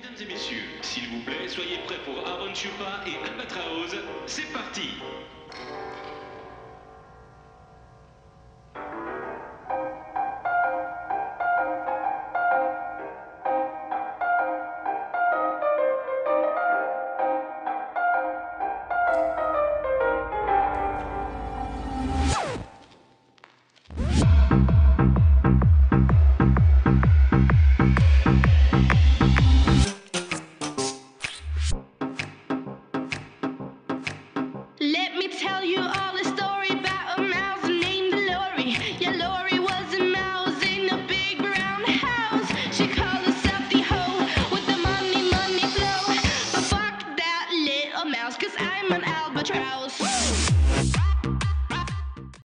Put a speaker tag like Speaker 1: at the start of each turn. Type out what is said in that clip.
Speaker 1: Mesdames et messieurs, s'il vous plaît, soyez prêts pour Aventura et Albatraoz. C'est parti
Speaker 2: tell you all a story about a mouse named Lori. Yeah, Lori was a mouse in a big brown house. She called herself the hoe with the money, money flow. But fuck that little mouse, cause I'm an albatross.